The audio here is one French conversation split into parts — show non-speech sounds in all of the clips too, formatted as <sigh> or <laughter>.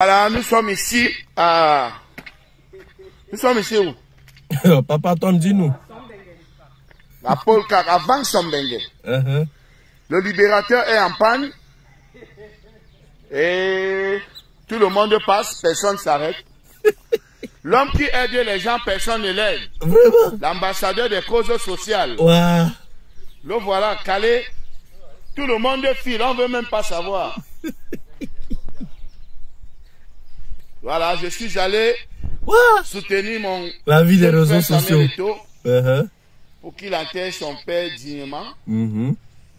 Voilà, nous sommes ici à... Nous sommes ici où? <laughs> Papa Tom, dis-nous. À Paul Kak, avant Sombenge. Uh-huh. Le libérateur est en panne. Et tout le monde passe, personne ne s'arrête. <laughs> L'homme qui aide les gens, personne ne l'aide. Vraiment? L'ambassadeur des causes sociales. Ouais. Le voilà calé. Tout le monde file, on ne veut même pas savoir. <laughs> Voilà, je suis allé soutenir mon La vie des réseaux sociaux. Uh-huh. pour qu'il enterre son père dignement. Mhm.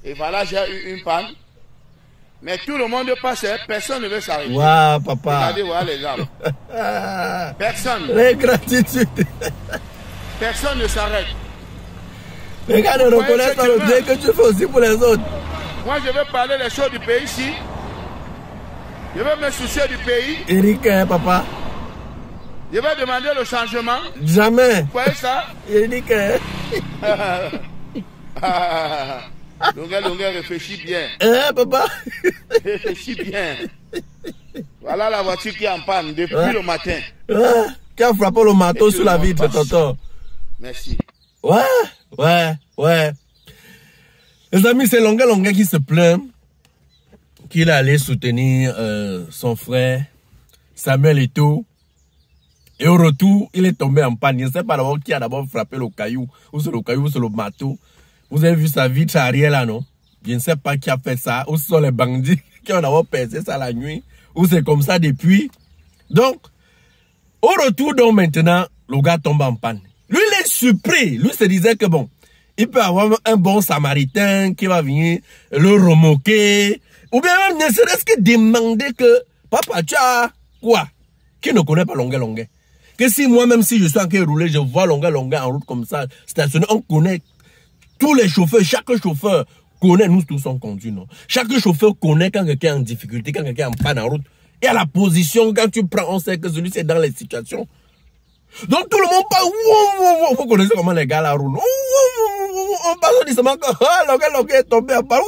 Et voilà, j'ai eu une panne. Mais tout le monde passe, personne ne veut s'arrêter. Ouais, papa. Regardez, voilà les. Ah, <laughs> Personne, les gratitudes. personne ne s'arrête. C'est pas le bien que tu fais aussi pour les autres. Moi, je vais parler des choses du pays ici. Je vais me soucier du pays. Eric, hein, papa. Je vais demander le changement. Jamais. Vous voyez ça? <laughs> Eric, hein. <laughs> Longueur, longueur, réfléchis bien. Hein, papa? <laughs> Réfléchis bien. Voilà la voiture qui est en panne depuis Ouais. le matin. Ouais. Qui a frappé le marteau sur la vitre, passe. tonton? Merci. Ouais, ouais, ouais. Les amis, c'est Longa Longa qui se plaint qu'il allé soutenir euh, son frère Samuel Eto'o. Et au retour, il est tombé en panne. Je ne sais pas d'abord qui a d'abord frappé le caillou, ou sur le caillou, ou sur le marteau. Vous avez vu sa vitre arrière là, non? Je ne sais pas qui a fait ça. Ou ce sont les bandits <laughs> qui ont d'abord percé ça la nuit. Ou c'est comme ça depuis. Donc, au retour, donc maintenant, le gars tombe en panne. Lui, il est surpris. Lui se disait que bon, il peut avoir un bon samaritain qui va venir le remoquer. Ou bien même ne serait-ce que demander que, papa, tu as quoi Qui ne connaît pas Longuet Longuet? Que si moi-même, si je suis en train de rouler, je vois Longuet Longuet en route comme ça, stationné, on connaît tous les chauffeurs, chaque chauffeur connaît, nous tous on conduit, non? Chaque chauffeur connaît quand quelqu'un est en difficulté, quand quelqu'un est en panne en route. Et à la position, quand tu prends, on sait que celui c'est dans les situations. Donc tout le monde parle, vous connaissez comment les gars la roulent. On parle doucement que, ah, gars est tombé à part.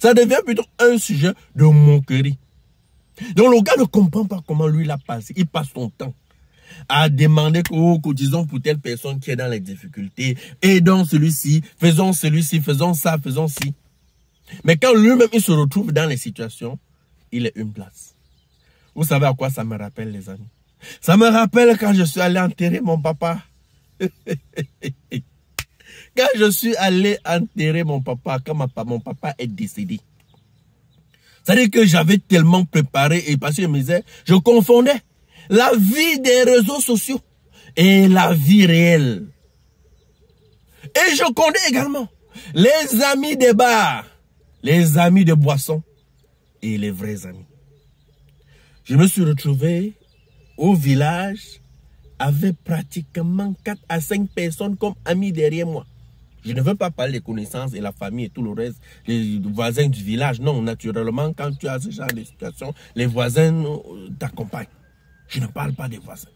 Ça devient plutôt un sujet de moquerie. Donc le gars ne comprend pas comment lui l'a passé. Il passe son temps à demander que, oh, pour telle personne qui est dans les difficultés, aidons celui-ci, faisons celui-ci, faisons ça, faisons ci. Mais quand lui-même il se retrouve dans les situations, il est une place. Vous savez à quoi ça me rappelle, les amis? Ça me rappelle quand je suis allé enterrer mon papa. <laughs> quand je suis allé enterrer mon papa, quand ma mon papa est décédé. C'est-à-dire que j'avais tellement préparé et parce que je je confondais la vie des réseaux sociaux et la vie réelle. Et je connais également les amis des bars, les amis de boissons et les vrais amis. Je me suis retrouvé au village avec pratiquement 4 à 5 personnes comme amis derrière moi. Je ne veux pas parler des connaissances et la famille et tout le reste, les voisins du village. Non, naturellement, quand tu as ce genre de situation, les voisins euh, t'accompagnent. Je ne parle pas des voisins.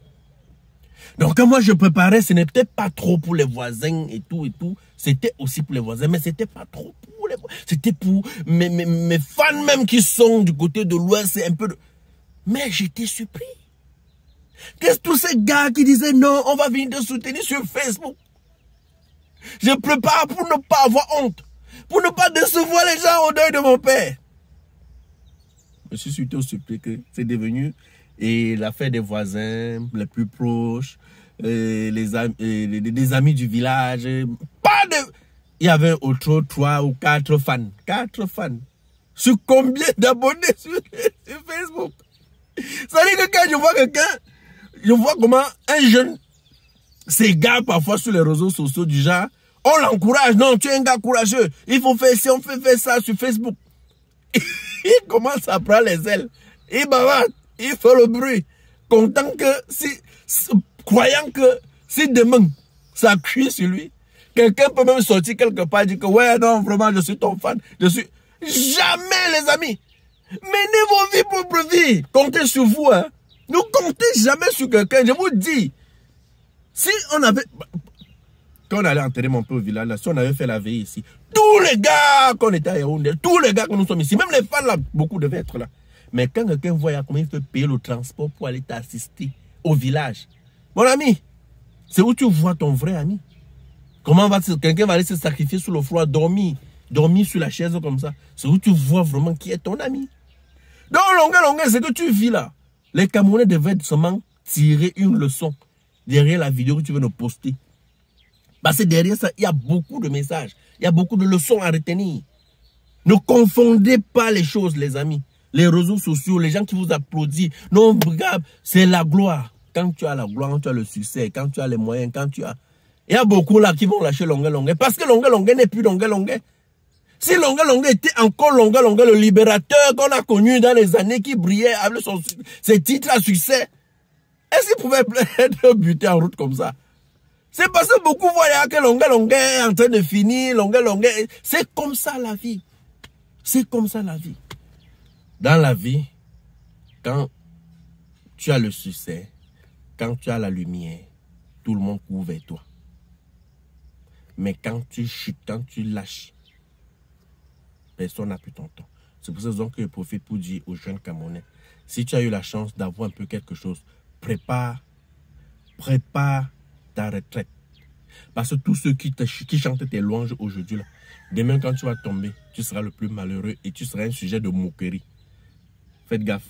Donc, quand moi je préparais, ce n'était pas trop pour les voisins et tout et tout. C'était aussi pour les voisins, mais c'était pas trop pour les voisins. C'était pour mes, mes, fans même qui sont du côté de l'ouest, c'est un peu. Mais j'étais surpris. Qu'est-ce que tous ces gars qui disaient non, on va venir te soutenir sur Facebook? Je prépare pour ne pas avoir honte, pour ne pas décevoir les gens au deuil de mon père. Je suis surtout surpris que c'est devenu et l'affaire des voisins les plus proches, euh, les, am- amis du village. Pas de. Il y avait autour trois ou quatre fans. Quatre fans. Sur combien d'abonnés sur, sur Facebook? Ça veut dire que quand je vois quelqu'un, je vois comment un jeune s'égare parfois sur les réseaux sociaux du genre, on l'encourage, non, tu es un gars courageux, il faut faire ci, on fait faire ça sur Facebook. <laughs> il commence à prendre les ailes, il bavarde, il fait le bruit, content que, si, si- croyant que si demain ça cuit sur lui, quelqu'un peut même sortir quelque part et dire que ouais, non, vraiment, je suis ton fan, je suis... Jamais, les amis Menez vos vies propres vies. Comptez sur vous, hein. Ne comptez jamais sur quelqu'un. Je vous dis, si on avait... Quand on allait enterrer mon au village, là, si on avait fait la veille ici, tous les gars qu'on était à Yaoundé, tous les gars que nous sommes ici, même les fans là, beaucoup devaient être là. Mais quand quelqu'un voit comment il fait payer le transport pour aller t'assister au village, mon ami, c'est où tu vois ton vrai ami? Comment va quelqu'un va aller se sacrifier sur le froid, dormir, dormir sur la chaise comme ça? C'est où tu vois vraiment qui est ton ami? Donc, longueur, longueur, c'est que tu vis là. Les Camerounais devaient seulement tirer une leçon derrière la vidéo que tu veux nous poster. Parce que derrière ça, il y a beaucoup de messages. Il y a beaucoup de leçons à retenir. Ne confondez pas les choses, les amis. Les réseaux sociaux, les gens qui vous applaudissent. Non, regarde, c'est la gloire. Quand tu as la gloire, quand tu as le succès, quand tu as les moyens, quand tu as... Il y a beaucoup là qui vont lâcher Longue Longue. Parce que Longue Longue n'est plus Longue Longue. Si Longue Longue était encore Longue Longue, le libérateur qu'on a connu dans les années qui brillait avec ses titres à succès, est-ce qu'il pouvait <laughs> être buté en route comme ça? C'est parce que beaucoup voyaient que Longue Longue est en train de finir, Longue Longue... C'est comme ça la vie. C'est comme ça la vie. Dans la vie, quand tu as le succès, quand tu as la lumière, tout le monde court vers toi. Mais quand tu chutes, quand tu lâches, personne n'a plus ton temps. C'est pour ça que je profite pour dire aux jeunes Camerounais, si tu as eu la chance d'avoir un peu quelque chose, prépare, prépare retraite. Parce que tous ceux qui, qui chantent tes louanges aujourd'hui, demain quand tu vas tomber, tu seras le plus malheureux et tu seras un sujet de moquerie. Faites gaffe.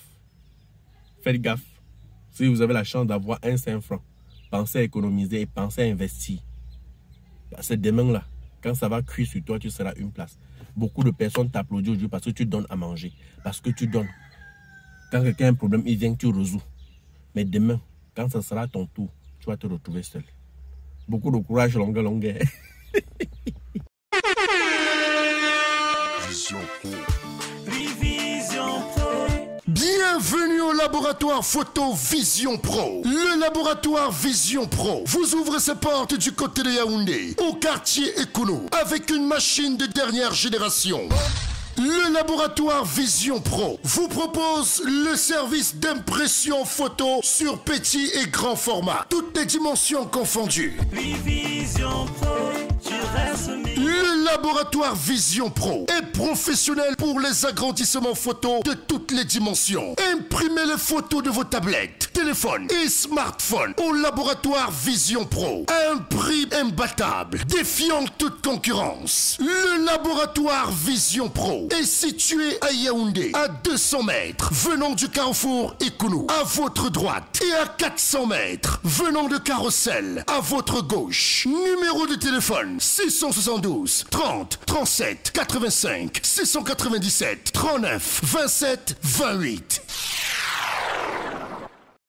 Faites gaffe. Si vous avez la chance d'avoir un 5 francs, pensez à économiser et pensez à investir. Parce que demain là, quand ça va cuire sur toi, tu seras une place. Beaucoup de personnes t'applaudissent aujourd'hui parce que tu donnes à manger. Parce que tu donnes. Quand quelqu'un a un problème, il vient, tu résous. Mais demain, quand ce sera ton tour, tu vas te retrouver seul. Beaucoup de courage, longue, longue. Bienvenue au laboratoire photo Vision Pro. Le laboratoire Vision Pro vous ouvre ses portes du côté de Yaoundé, au quartier Ekono, avec une machine de dernière génération. Le laboratoire Vision Pro vous propose le service d'impression photo sur petit et grand format, toutes les dimensions confondues. Laboratoire Vision Pro est professionnel pour les agrandissements photos de toutes les dimensions. Imprimez les photos de vos tablettes, téléphones et smartphones au laboratoire Vision Pro à un prix imbattable, défiant toute concurrence. Le laboratoire Vision Pro est situé à Yaoundé, à 200 mètres, venant du carrefour Ekounou, à votre droite, et à 400 mètres, venant de Carrousel, à votre gauche. Numéro de téléphone 672 30 37 85 697 39 27 28.